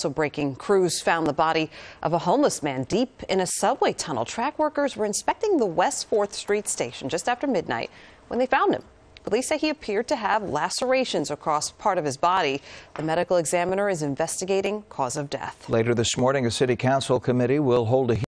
Also breaking crews found the body of a homeless man deep in a subway tunnel. Track workers were inspecting the West 4th Street station just after midnight when they found him. Police say he appeared to have lacerations across part of his body. The medical examiner is investigating cause of death. Later this morning, a city council committee will hold a